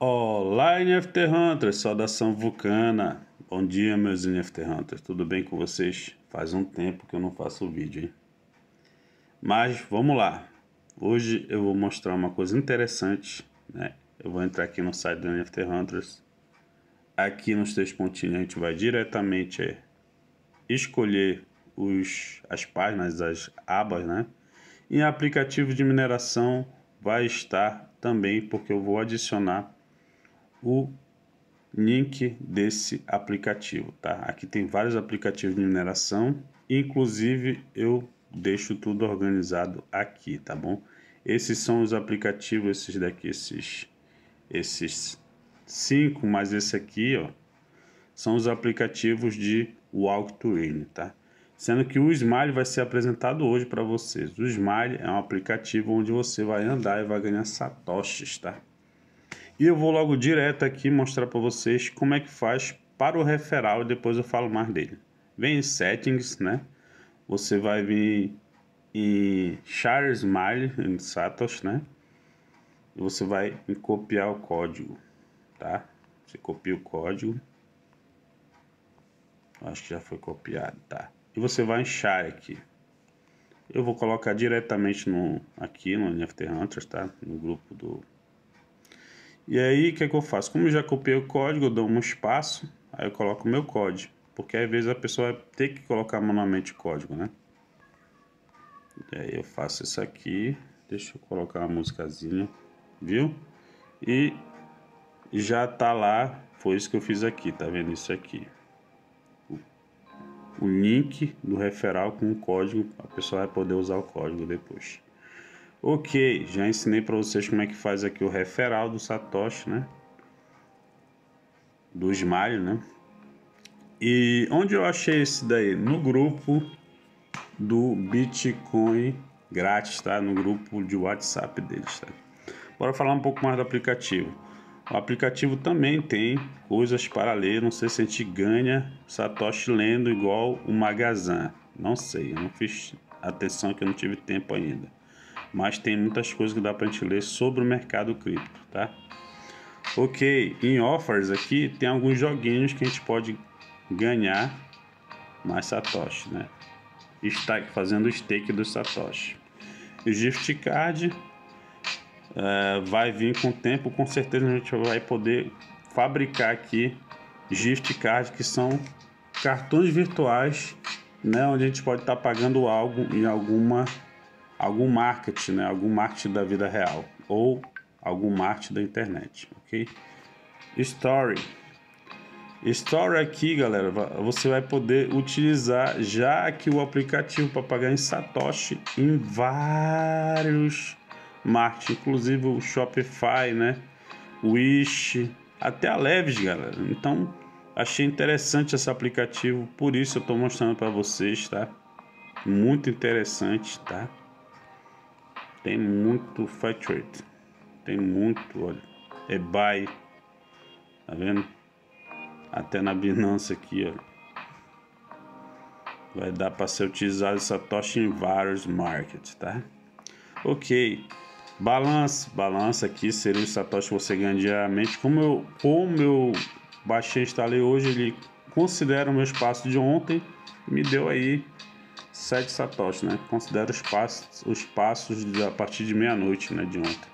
Olá, NFT Hunters, saudação vulcana. Bom dia, meus NFT Hunters, tudo bem com vocês? Faz um tempo que eu não faço vídeo, hein? Mas vamos lá. Hoje eu vou mostrar uma coisa interessante, né? Eu vou entrar aqui no site do NFT Hunters. Aqui nos três pontinhos a gente vai diretamente é, escolher os, as páginas, as abas, né? Em aplicativo de mineração vai estar também, porque eu vou adicionar o link desse aplicativo, tá? Aqui tem vários aplicativos de mineração, inclusive eu deixo tudo organizado aqui, tá bom? Esses são os aplicativos, esses daqui, esses, esses cinco, mas esse aqui, ó, são os aplicativos de Walk to tá? Sendo que o Smile vai ser apresentado hoje para vocês. O Smile é um aplicativo onde você vai andar e vai ganhar satoshis, tá? E eu vou logo direto aqui mostrar para vocês como é que faz para o referral e depois eu falo mais dele. Vem em settings, né? Você vai vir em Share Smile, em Satoshi, né? E você vai copiar o código, tá? Você copia o código. Acho que já foi copiado, tá? E você vai em Share aqui. Eu vou colocar diretamente no, aqui no NFT Hunters, tá? No grupo do e aí, o que, é que eu faço? Como eu já copiei o código, eu dou um espaço, aí eu coloco o meu código. Porque às vezes a pessoa vai ter que colocar manualmente o código, né? E aí eu faço isso aqui, deixa eu colocar uma musicazinha, viu? E já tá lá, foi isso que eu fiz aqui, tá vendo isso aqui? O, link do referral com o código, a pessoa vai poder usar o código depois. Ok, já ensinei para vocês como é que faz aqui o referral do Satoshi, né? Do Smile, né? E onde eu achei esse daí? No grupo do Bitcoin grátis, tá? No grupo de WhatsApp deles, tá? Bora falar um pouco mais do aplicativo. O aplicativo também tem coisas para ler. Não sei se a gente ganha Satoshi lendo igual o Magazan. Não sei, eu não fiz atenção que eu não tive tempo ainda mas tem muitas coisas que dá para a gente ler sobre o mercado cripto, tá? Ok, em offers aqui tem alguns joguinhos que a gente pode ganhar mais satoshi, né? Está fazendo o stake do satoshi. O gift card uh, vai vir com o tempo, com certeza a gente vai poder fabricar aqui gift card que são cartões virtuais, né? Onde a gente pode estar tá pagando algo em alguma algum marketing, né? algum marketing da vida real ou algum marketing da internet, ok? Story. Story aqui, galera, você vai poder utilizar já aqui o aplicativo para pagar em Satoshi em vários marketing, inclusive o Shopify, né? Wish, até a Leves, galera. Então, achei interessante esse aplicativo, por isso eu estou mostrando para vocês, tá? Muito interessante, tá? Tem muito fight rate. Tem muito, olha. É buy. Tá vendo? Até na Binance aqui, ó. Vai dar para ser utilizado Satoshi em vários markets, tá? Ok. Balance. Balance aqui seria o Satoshi que você ganha diariamente. Como eu, como eu baixei e instalei hoje, ele considera o meu espaço de ontem. Me deu aí 7 satoshi, né? Considera os passos, os passos a partir de meia-noite, né? De ontem.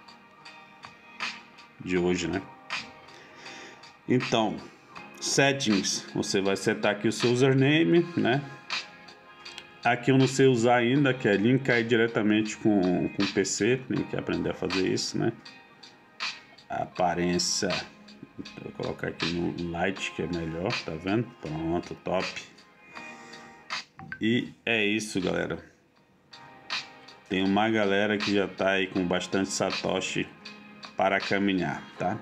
De hoje, né? Então, settings, você vai setar aqui o seu username, né? Aqui eu não sei usar ainda, que é linkar diretamente com, com o PC, tem que aprender a fazer isso, né? aparência, vou colocar aqui no light que é melhor, tá vendo? Pronto, top. E é isso, galera. Tem uma galera que já tá aí com bastante satoshi para caminhar, tá?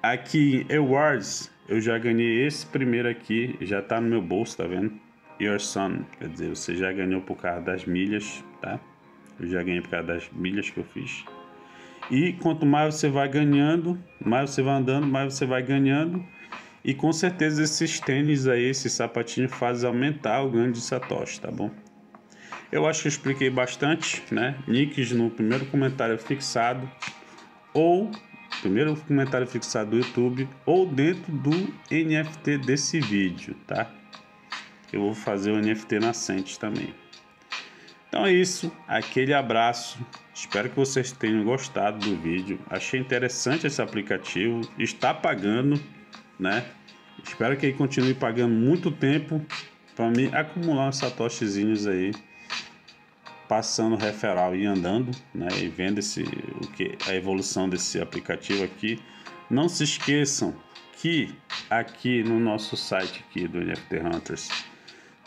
Aqui em Awards, eu já ganhei esse primeiro aqui, já tá no meu bolso, tá vendo? Your Son, quer dizer, você já ganhou por causa das milhas, tá? Eu já ganhei por causa das milhas que eu fiz. E quanto mais você vai ganhando, mais você vai andando, mais você vai ganhando. E com certeza esses tênis aí, esses sapatinhos fazem aumentar o ganho de Satoshi, tá bom? Eu acho que eu expliquei bastante, né? Links no primeiro comentário fixado ou primeiro comentário fixado do YouTube ou dentro do NFT desse vídeo, tá? Eu vou fazer o NFT nascente também. Então é isso, aquele abraço. Espero que vocês tenham gostado do vídeo. Achei interessante esse aplicativo, está pagando, né? Espero que ele continue pagando muito tempo para mim acumular uns satoshizinhos aí, passando referral e andando, né? E vendo esse, o que a evolução desse aplicativo aqui. Não se esqueçam que aqui no nosso site aqui do NFT Hunters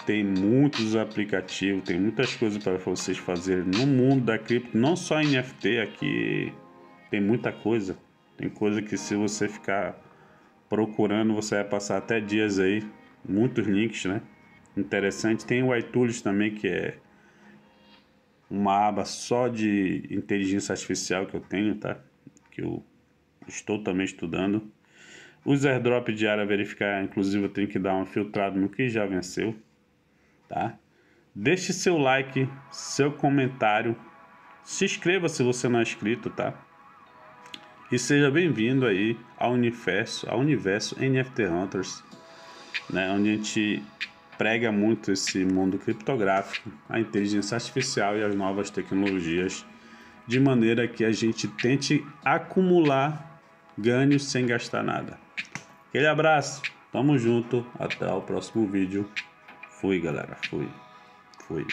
tem muitos aplicativos, tem muitas coisas para vocês fazerem no mundo da cripto, não só NFT, aqui tem muita coisa. Tem coisa que se você ficar procurando, você vai passar até dias aí, muitos links, né? Interessante. Tem o iTools também, que é uma aba só de inteligência artificial que eu tenho, tá? Que eu estou também estudando. Os airdrop diário a verificar, inclusive eu tenho que dar um filtrado no que já venceu tá? Deixe seu like, seu comentário, se inscreva se você não é inscrito, tá? E seja bem-vindo aí ao universo, ao universo NFT Hunters, né? Onde a gente prega muito esse mundo criptográfico, a inteligência artificial e as novas tecnologias, de maneira que a gente tente acumular ganhos sem gastar nada. Aquele abraço, tamo junto, até o próximo vídeo. Fui, galera. Fui. Fui.